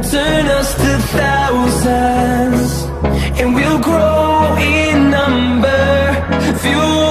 turn us to thousands, and we'll grow in number. Few